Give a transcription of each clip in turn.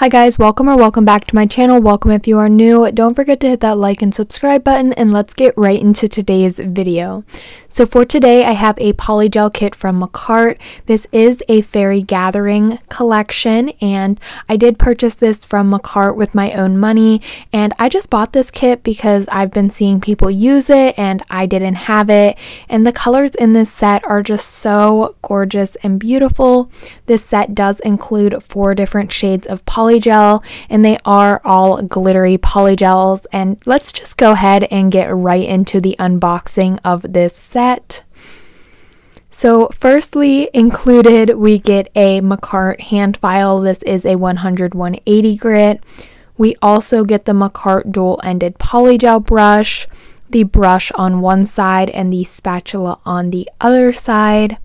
Hi guys, welcome or welcome back to my channel. Welcome if you are new. Don't forget to hit that like and subscribe button and let's get right into today's video. So for today, I have a polygel kit from Makartt. This is a fairy gathering collection and I did purchase this from Makartt with my own money and I just bought this kit because I've been seeing people use it and I didn't have it and the colors in this set are just so gorgeous and beautiful. This set does include four different shades of polygel polygel and they are all glittery polygels and let's just go ahead and get right into the unboxing of this set. So firstly included we get a Makartt hand file. This is a 100-180 grit. We also get the Makartt dual-ended polygel brush, the brush on one side and the spatula on the other side.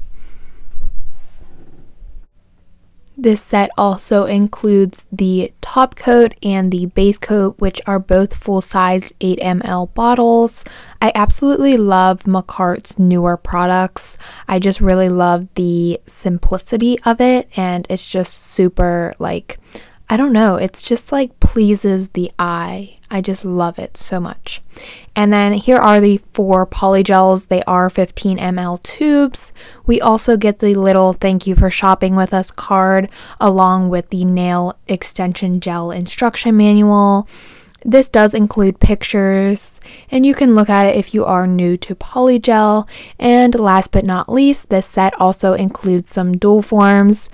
This set also includes the top coat and the base coat, which are both full sized 8 ml bottles. I absolutely love Makartt's newer products. I just really love the simplicity of it, and it's just super like I don't know, it's just like pleases the eye. I just love it so much. And then here are the four polygels. They are 15 ml tubes. We also get the little thank you for shopping with us card along with the nail extension gel instruction manual. This does include pictures, and you can look at it if you are new to polygel. And last but not least, this set also includes some dual forms.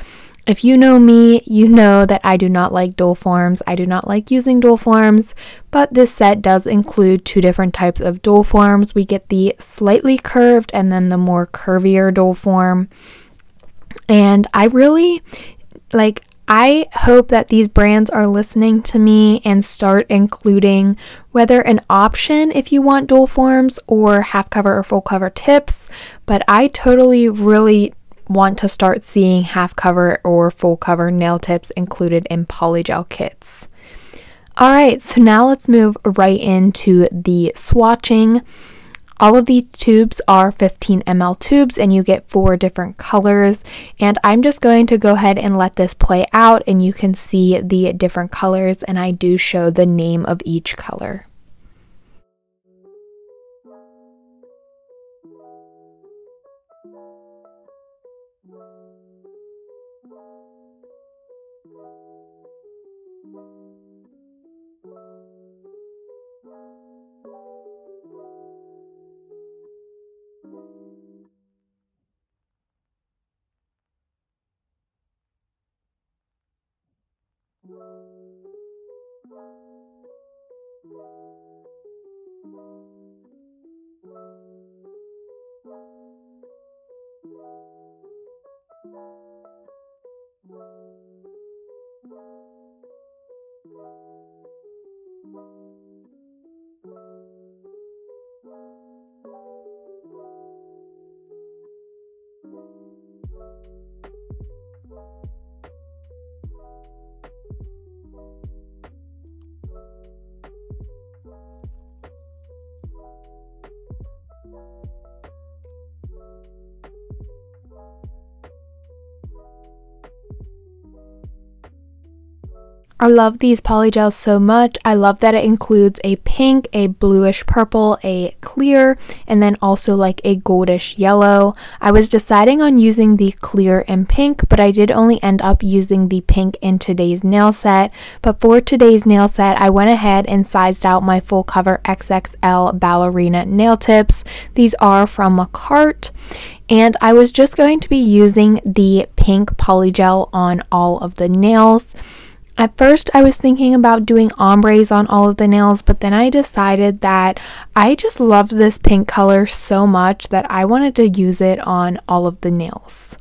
If you know me, you know that I do not like dual forms. I do not like using dual forms, but this set does include two different types of dual forms. We get the slightly curved and then the more curvier dual form. And I really like I hope that these brands are listening to me and start including whether an option if you want dual forms or half cover or full cover tips. But I totally really want to start seeing half cover or full cover nail tips included in polygel kits. Alright, so now let's move right into the swatching. All of these tubes are 15 ml tubes and you get four different colors. And I'm just going to go ahead and let this play out and you can see the different colors and I do show the name of each color. I love these polygels so much. I love that it includes a pink, a bluish purple, a clear, and then also like a goldish yellow. I was deciding on using the clear and pink, but I did only end up using the pink in today's nail set. But for today's nail set, I went ahead and sized out my full cover XXL ballerina nail tips. These are from Makartt and I was just going to be using the pink polygel on all of the nails. At first, I was thinking about doing ombres on all of the nails, but then I decided that I just loved this pink color so much that I wanted to use it on all of the nails.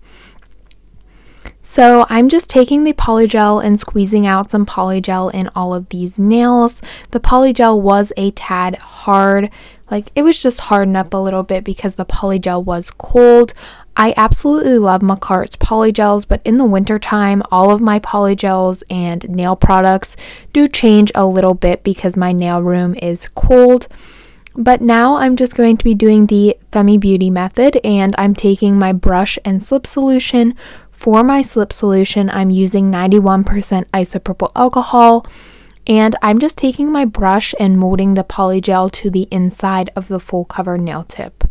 So I'm just taking the polygel and squeezing out some polygel in all of these nails. The polygel was a tad hard, like it was just hardened up a little bit because the polygel was cold. I absolutely love Makartt's polygels, but in the wintertime, all of my polygels and nail products do change a little bit because my nail room is cold. But now I'm just going to be doing the Femi Beauty method and I'm taking my brush and slip solution For my slip solution, I'm using 91% isopropyl alcohol and I'm just taking my brush and molding the polygel to the inside of the full cover nail tip.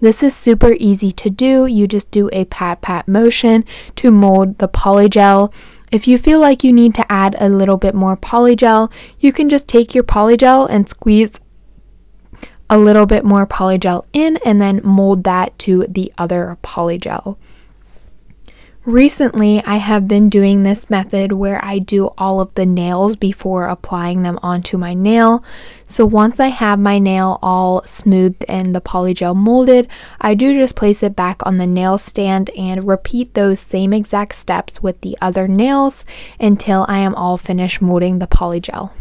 This is super easy to do. You just do a pat pat motion to mold the polygel. If you feel like you need to add a little bit more polygel, you can just take your polygel and squeeze a little bit more polygel in and then mold that to the other polygel. Recently, I have been doing this method where I do all of the nails before applying them onto my nail. So once I have my nail all smoothed and the polygel molded, I do just place it back on the nail stand and repeat those same exact steps with the other nails until I am all finished molding the polygel.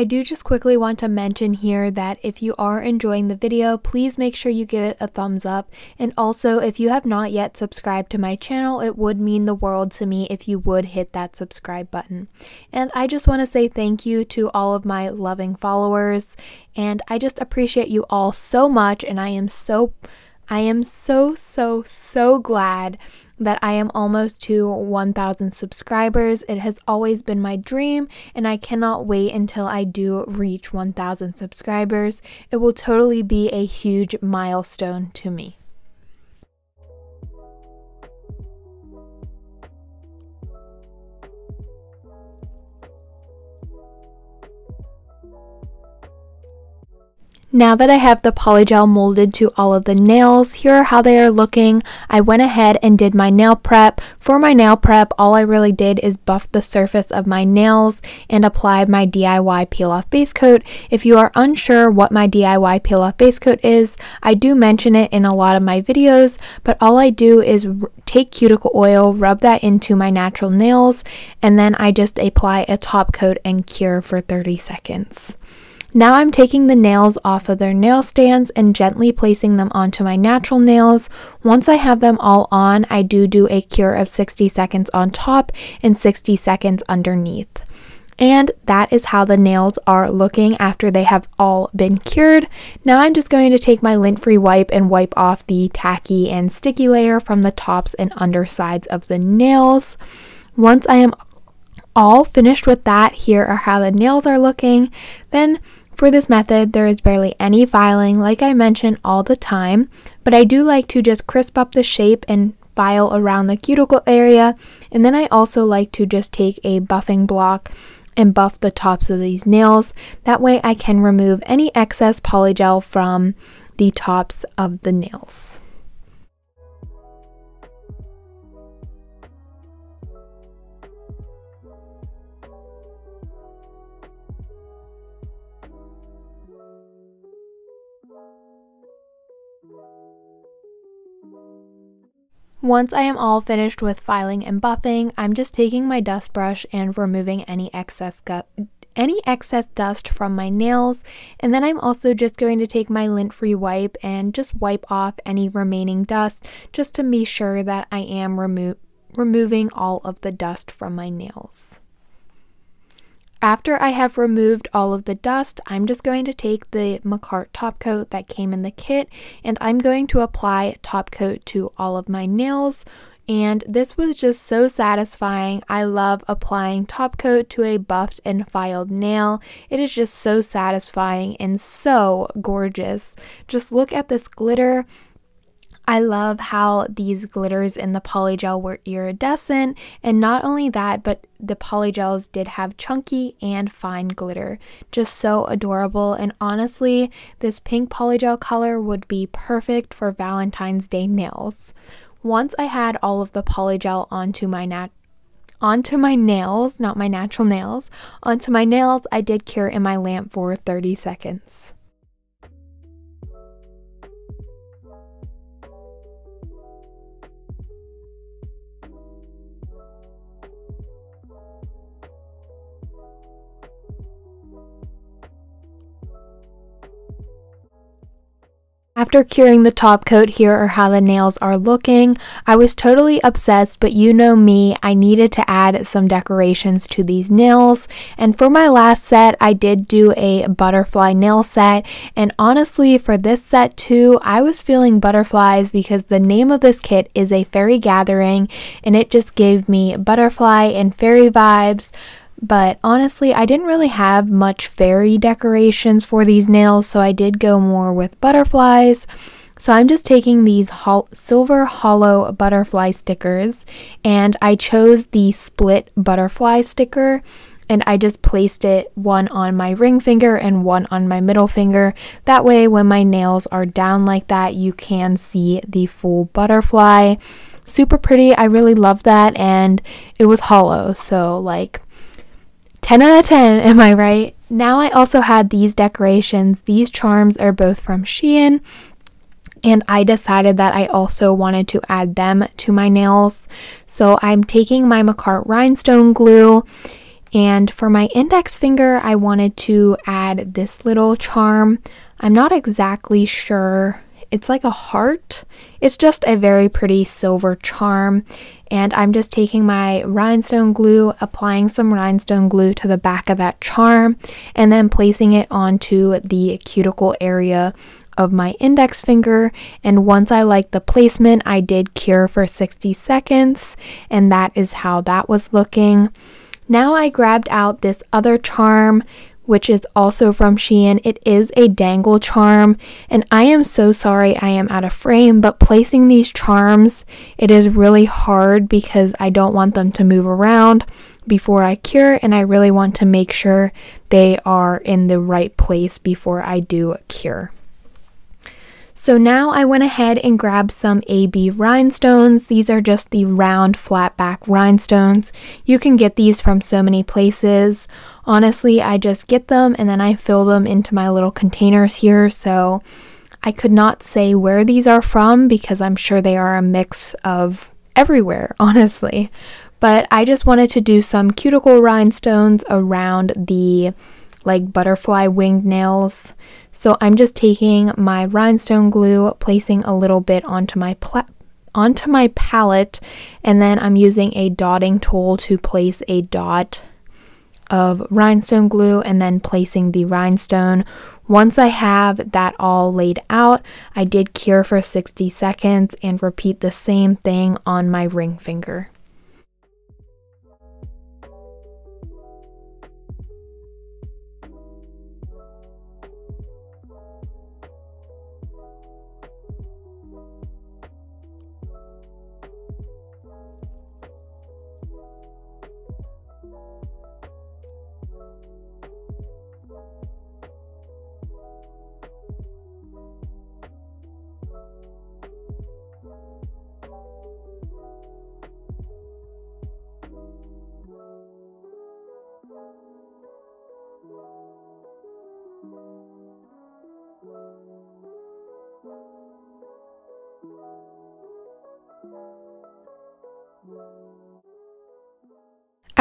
I do just quickly want to mention here that if you are enjoying the video, please make sure you give it a thumbs up. And also, if you have not yet subscribed to my channel, it would mean the world to me if you would hit that subscribe button. And I just want to say thank you to all of my loving followers. And I just appreciate you all so much. And I am so I am so, so, so glad that I am almost to 1,000 subscribers. It has always been my dream, and I cannot wait until I do reach 1,000 subscribers. It will totally be a huge milestone to me. Now that I have the polygel molded to all of the nails, here are how they are looking. I went ahead and did my nail prep. For my nail prep, all I really did is buff the surface of my nails and apply my DIY peel off base coat. If you are unsure what my DIY peel off base coat is, I do mention it in a lot of my videos, but all I do is take cuticle oil, rub that into my natural nails, and then I just apply a top coat and cure for 30 seconds. Now I'm taking the nails off of their nail stands and gently placing them onto my natural nails. Once I have them all on, I do do a cure of 60 seconds on top and 60 seconds underneath. And that is how the nails are looking after they have all been cured. Now I'm just going to take my lint-free wipe and wipe off the tacky and sticky layer from the tops and undersides of the nails. Once I am all finished with that, here are how the nails are looking. Then for this method, there is barely any filing, like I mention all the time, but I do like to just crisp up the shape and file around the cuticle area. And then I also like to just take a buffing block and buff the tops of these nails. That way I can remove any excess polygel from the tops of the nails. Once I am all finished with filing and buffing, I'm just taking my dust brush and removing any excess any excess dust from my nails and then I'm also just going to take my lint free wipe and just wipe off any remaining dust just to be sure that I am remo removing all of the dust from my nails. After I have removed all of the dust, I'm just going to take the Makartt top coat that came in the kit and I'm going to apply top coat to all of my nails. And this was just so satisfying. I love applying top coat to a buffed and filed nail. It is just so satisfying and so gorgeous. Just look at this glitter. I love how these glitters in the polygel were iridescent, and not only that, but the polygels did have chunky and fine glitter. Just so adorable, and honestly, this pink polygel color would be perfect for Valentine's Day nails. Once I had all of the polygel onto my nat onto my nails, not my natural nails, onto my nails, I did cure in my lamp for 30 seconds. After curing the top coat, here are how the nails are looking. I was totally obsessed, but you know me, I needed to add some decorations to these nails. And for my last set, I did do a butterfly nail set. And honestly, for this set too, I was feeling butterflies because the name of this kit is a fairy gathering and it just gave me butterfly and fairy vibes. But honestly, I didn't really have much fairy decorations for these nails, so I did go more with butterflies. So I'm just taking these silver hollow butterfly stickers and I chose the split butterfly sticker and I just placed it one on my ring finger and one on my middle finger. That way, when my nails are down like that, you can see the full butterfly. Super pretty. I really love that, and it was hollow, so like 10 out of 10, am I right? Now I also had these decorations. These charms are both from Shein, and I decided that I also wanted to add them to my nails. So I'm taking my Makartt rhinestone glue, and for my index finger, I wanted to add this little charm. I'm not exactly sure. It's like a heart. It's just a very pretty silver charm and I'm just taking my rhinestone glue, applying some rhinestone glue to the back of that charm, and then placing it onto the cuticle area of my index finger. And once I liked the placement, I did cure for 60 seconds, and that is how that was looking. Now I grabbed out this other charm which is also from Shein. It is a dangle charm, and I am so sorry I am out of frame, but placing these charms, it is really hard because I don't want them to move around before I cure, and I really want to make sure they are in the right place before I do cure. So now I went ahead and grabbed some AB rhinestones. These are just the round flat back rhinestones. You can get these from so many places. Honestly, I just get them and then I fill them into my little containers here. So I could not say where these are from because I'm sure they are a mix of everywhere, honestly. But I just wanted to do some cuticle rhinestones around the like butterfly winged nails. So I'm just taking my rhinestone glue, placing a little bit onto my pla- onto my palette, and then I'm using a dotting tool to place a dot of rhinestone glue and then placing the rhinestone. Once I have that all laid out, I did cure for 60 seconds and repeat the same thing on my ring finger.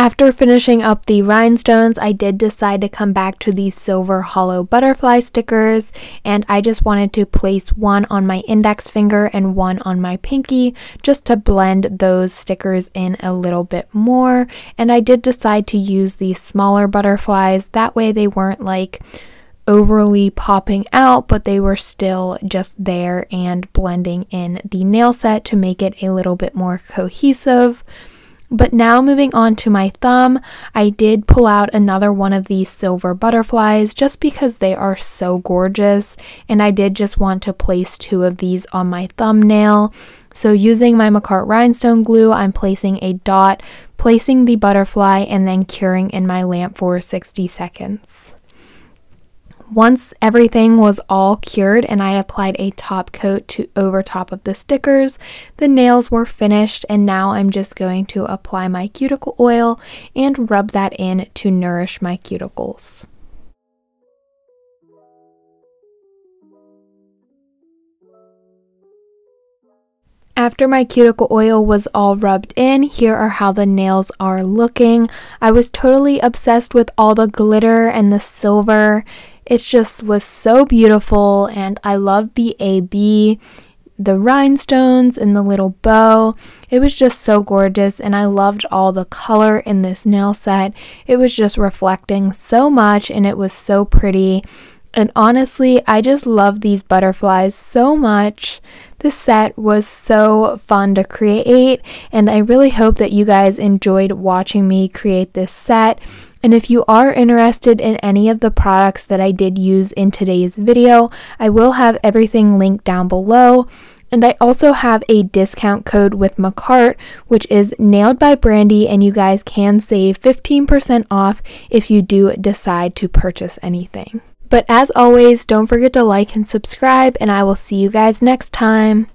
After finishing up the rhinestones, I did decide to come back to these silver hollow butterfly stickers and I just wanted to place one on my index finger and one on my pinky just to blend those stickers in a little bit more. And I did decide to use these smaller butterflies, that way they weren't like overly popping out, but they were still just there and blending in the nail set to make it a little bit more cohesive. But now moving on to my thumb, I did pull out another one of these silver butterflies just because they are so gorgeous and I did just want to place two of these on my thumbnail. So using my Makartt rhinestone glue, I'm placing a dot, placing the butterfly and then curing in my lamp for 60 seconds. Once everything was all cured and I applied a top coat to over top of the stickers, the nails were finished and now I'm just going to apply my cuticle oil and rub that in to nourish my cuticles. After my cuticle oil was all rubbed in, here are how the nails are looking. I was totally obsessed with all the glitter and the silver. It just was so beautiful and I loved the AB the rhinestones and the little bow. It was just so gorgeous, and I loved all the color in this nail set. It was just reflecting so much, and it was so pretty. And honestly, I just love these butterflies so much. This set was so fun to create, and I really hope that you guys enjoyed watching me create this set. And if you are interested in any of the products that I did use in today's video, I will have everything linked down below. And I also have a discount code with Makartt, which is nailed by Brandi, and you guys can save 15% off if you do decide to purchase anything. But as always, don't forget to like and subscribe, and I will see you guys next time.